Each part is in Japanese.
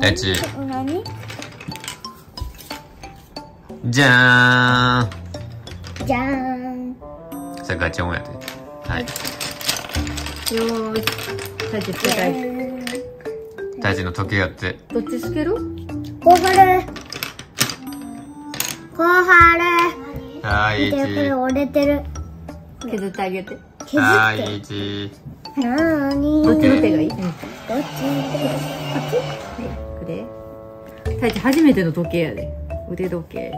大地何？じゃーん。じゃーん。それガチャオンやで。はい。よーたの時計やって。どっちつける？こうはる。こうはる。はい見て、これ折れてる。削ってあげて。削はって。い一なーにどっちの手がいい？うん。どっちの手これ大地初めての時計やで。腕時計。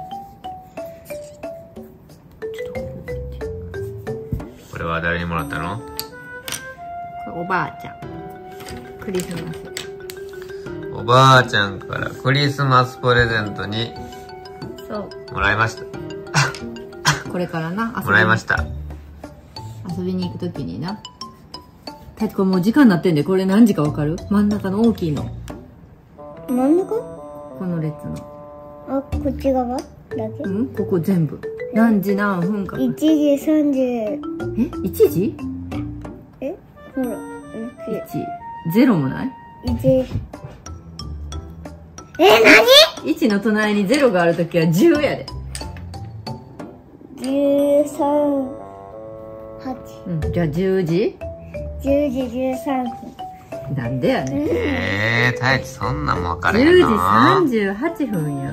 これは誰にもらったの？おばあちゃん。クリスマス。おばあちゃんからクリスマスプレゼントにそう。もらいました。これからな。もらいました。遊びに行くときにな。大地これもう時間になってんでこれ何時かわかる？真ん中の大きいの真ん中？この列の。あ、こっち側だけ？うん？ここ全部。何時何分か ?1 時30。え？1時？え？ほら。うん、1ゼロもない？1。え、なに1の隣にゼロがあるときは10やで ?13、8、うん。じゃあ10時？10時13分。なんでやねん。えー、大地そんなんも分かれへん10の時38分や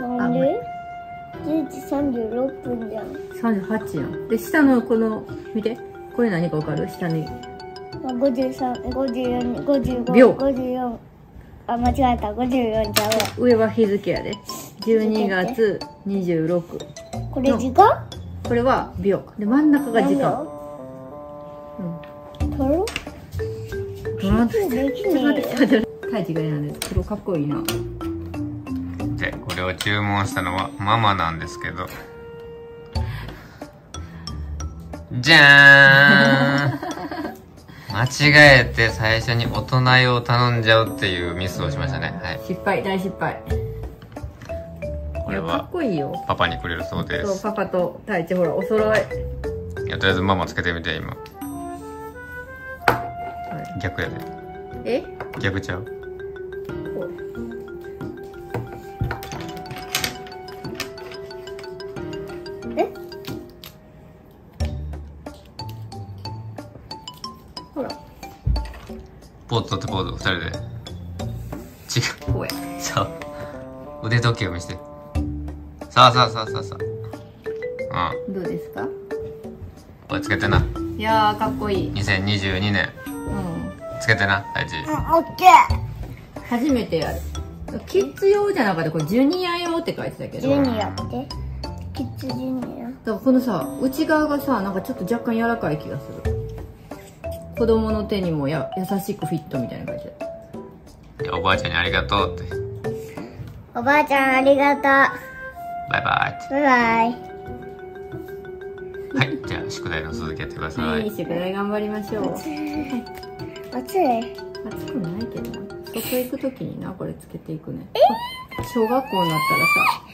なんで ?10 時36分じゃん。38やんで下のこの見て。これ何かわかる？下に。あ53、54、55、秒。54。あ、間違えた。54ちゃうわ。上は日付やで。12月26これ時間？これは秒。で真ん中が時間。取ろうん。待ってできちょっと待ってちょっと待ってタイチが嫌なんです黒かっこいいなでこれを注文したのはママなんですけどじゃーん間違えて最初に大人用を頼んじゃうっていうミスをしましたねはい失敗大失敗これはっこいいよパパにくれるそうですそうパパとタイチほらお揃いいやとりあえずママつけてみて今逆やで。え？逆ちゃう？え？ほら。ポーズ取ってポーズ二人で。違う。こうや。そう。腕時計を見せて。さあさあさあさあさあ。うん。どうですか？これつけてな。いやーかっこいい。2022年うんつけてな大地オッケ初めてやるキッズ用じゃなかったこれジュニア用って書いてたけー。どジュニアって？キッズジュニア？だからこのさ内側がさなんかちょっと若干柔らかい気がする子供の手にもや優しくフィットみたいな感じだおばあちゃんにありがとうっておばあちゃんありがとう。バイバイバイバイ。はいじゃあ宿題の続きやってください、はい宿題頑張りましょう 暑い。暑くないけど。な外行く時になこれつけていくね。小学校になったらさ